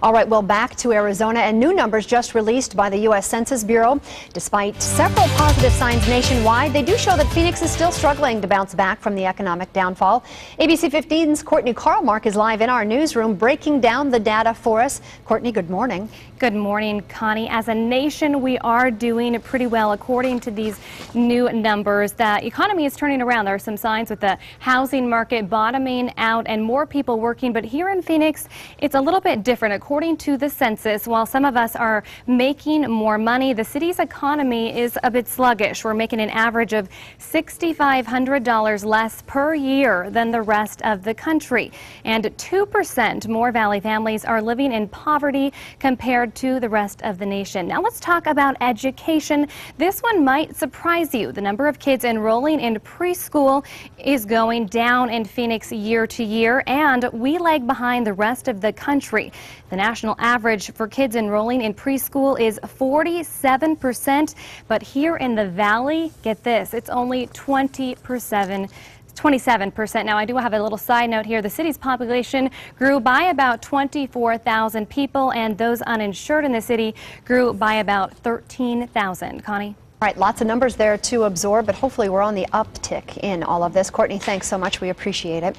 All right, well, back to Arizona and new numbers just released by the U.S. Census Bureau. Despite several positive signs nationwide, they do show that Phoenix is still struggling to bounce back from the economic downfall. ABC 15's Courtney Carlmark is live in our newsroom breaking down the data for us. Courtney, good morning. Good morning, Connie. As a nation, we are doing pretty well according to these new numbers. The economy is turning around. There are some signs with the housing market bottoming out and more people working. But here in Phoenix, it's a little bit different. According to the census, while some of us are making more money, the city's economy is a bit sluggish. We're making an average of $6,500 less per year than the rest of the country. And 2% more Valley families are living in poverty compared to the rest of the nation. Now let's talk about education. This one might surprise you. The number of kids enrolling in preschool is going down in Phoenix year to year, and we lag behind the rest of the country. The national average for kids enrolling in preschool is 47%, but here in the Valley, get this, it's only 27 27%. Now, I do have a little side note here. The city's population grew by about 24,000 people, and those uninsured in the city grew by about 13,000. Connie? All right, lots of numbers there to absorb, but hopefully we're on the uptick in all of this. Courtney, thanks so much. We appreciate it.